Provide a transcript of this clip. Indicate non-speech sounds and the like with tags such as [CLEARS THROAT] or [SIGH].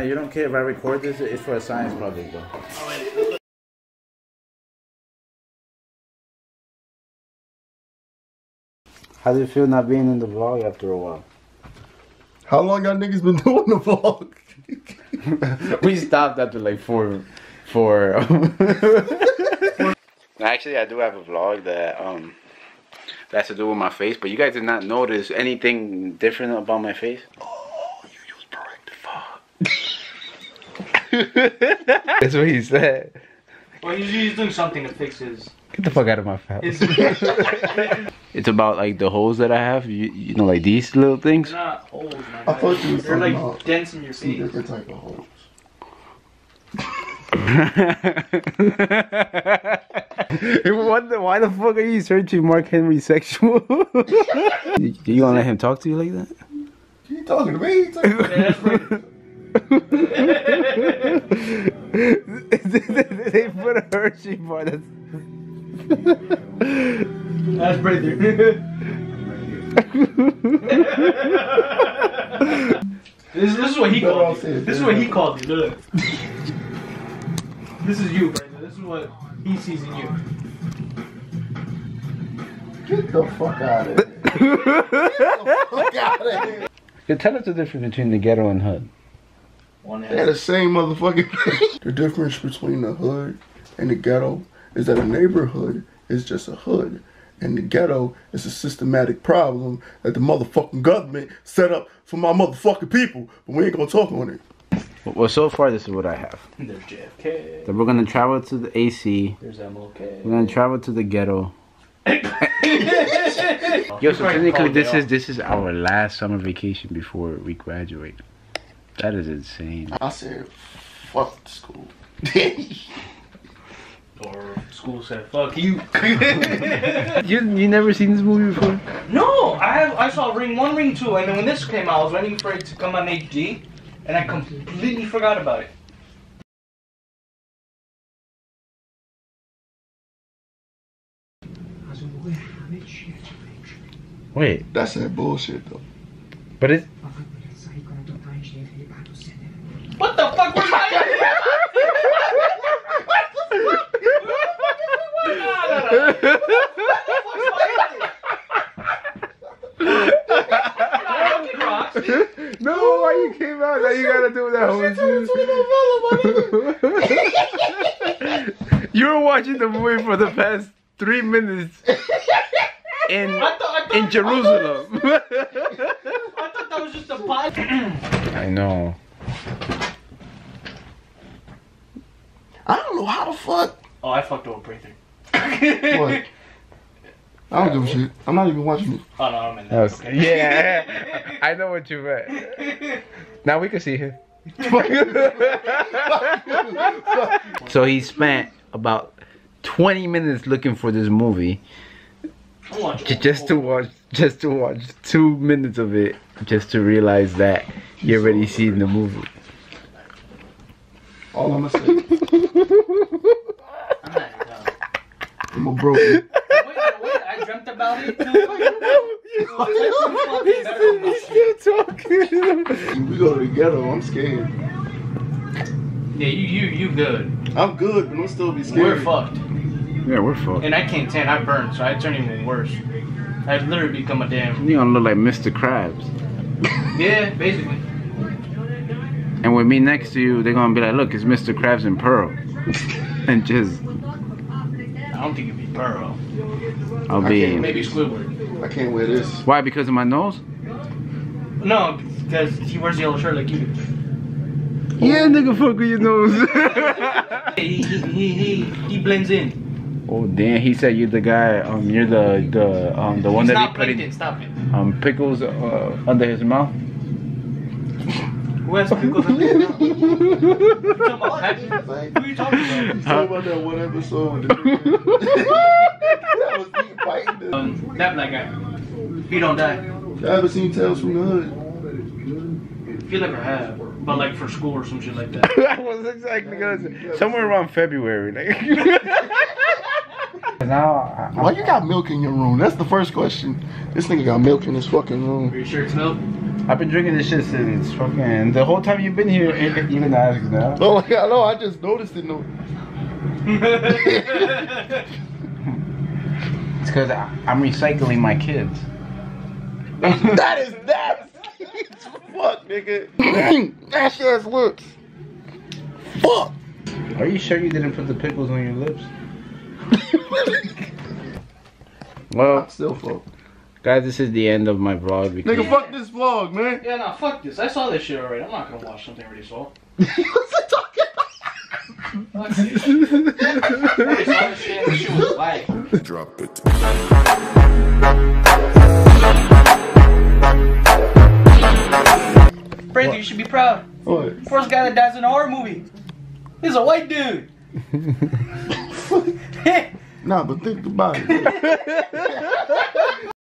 You don't care if I record this? It's for a science project, though. How does it feel not being in the vlog after a while? How long y'all niggas been [LAUGHS] doing the vlog? [LAUGHS] we stopped after like four, four. [LAUGHS] Actually, I do have a vlog that um that has to do with my face, but you guys did not notice anything different about my face. Oh, you use Parectify. [LAUGHS] That's what he said. Well, he's, he's doing something to fix his. Get the fuck out of my face. [LAUGHS] It's about like the holes that I have. You, you know, like these little things. not holes, man. I thought you was They're like about dents in your Two face. different type of holes. [LAUGHS] what the, why the fuck are you searching Mark Henry sexual? you, you gonna let him talk to you like that? You talking to me? You talking to me? Yeah, that's [LAUGHS] right. they put a Hershey bar. That's That's breather. this, this is what he No, I'll called say you. This is what he called you. Look. This is you, brother. This is what he sees in you. Get the fuck out of here. [LAUGHS] Get the fuck out of here. Yeah, tell us the difference between the ghetto and hood. One They're the same motherfucking [LAUGHS] thing. The difference between the hood and the ghetto is that a neighborhood is just a hood. And the ghetto is a systematic problem that the motherfucking government set up for my motherfucking people. But we ain't gonna talk on it. Well, so far this is what I have. [LAUGHS] There's JFK. Then we're gonna travel to the AC. There's MLK. We're gonna travel to the ghetto. [LAUGHS] Yo, so technically this is this is our last summer vacation before we graduate. That is insane. I said, fuck school. [LAUGHS] Or school said, "Fuck you." [LAUGHS] You you never seen this movie before? no, I have. I saw Ring One, Ring Two, and then when this came out, I was waiting for it to come on HD, and I completely forgot about it. Wait, That's that bullshit though. but it What the fuck was that? No, why you came out? Now you gotta do that whole. You were watching the movie for the past three minutes in I thought, I thought, in Jerusalem. I thought that was just a pod. I know. I don't know how the fuck. oh, I fucked over Breather. What? I don't give a shit. I'm not even watching it. Oh no, I'm in That that. was, Okay. yeah, [LAUGHS] I know what you meant. Now we can see him. [LAUGHS] so he spent about 20 minutes looking for this movie I'm watching j- just to watch just to watch two minutes of it just to realize that you already seen the movie. All I'm gonna say, I'm not dumb. I'm a broke. Wait, wait, I dreamt about it. [LAUGHS] He's still talking. We go to the ghetto. I'm scared. Yeah, you, you, you good. I'm good, but I'm still be scared. We're fucked. Yeah, we're fucked. And I can't tan, I burn, so I turn even worse. I literally become a damn. You gonna look like Mr. Krabs. Yeah, basically. And with me next to you, they're gonna be like, look, it's Mr. Krabs and Pearl. [LAUGHS] and just, I don't think it'd be Burrow. I'll I be. Maybe Squidward. I can't wear this. Why? Because of my nose? No, because he wears the yellow shirt like you do. Yeah, nigga, fuck with your nose. [LAUGHS] [LAUGHS] He, he, he, he, he blends in. oh damn, he said you're the guy. Um, you're the the um the one that Stop he put LinkedIn, in stop it. um pickles uh, under his mouth. [LAUGHS] Who has pickles in their? You talking about Who are you talking about? Talk about that one episode. [LAUGHS] that was me fighting them. Um, that black guy. He don't die. I haven't seen Tales from the Hood. I feel like I have, but like for school or some shit like that. [LAUGHS] I was exactly gonna somewhere around February. Like. now, Why you got milk in your room? That's the first question. This nigga got milk in his fucking room. Are you sure it's milk? I've been drinking this shit since fucking the whole time you've been here. eh, You're gonna ask now. Oh my god, no, I just noticed it. No. [LAUGHS] It's because I'm recycling my kids. [LAUGHS] that is [LAUGHS] that. Fuck, nigga. [CLEARS THROAT] Ash ass lips. Fuck. Are you sure you didn't put the pickles on your lips? well, Still fuck. Guys, this is the end of my vlog because Nigga, fuck this vlog, man. yeah, nah, fuck this. I saw this shit already. I'm not gonna watch something I already saw. What's [LAUGHS] he talking I already saw this [LAUGHS] shit and this shit was like. Drop it. Brandon, you should be proud. What? First guy that dies in a horror movie. He's a white dude. [LAUGHS] Nah, but think about it.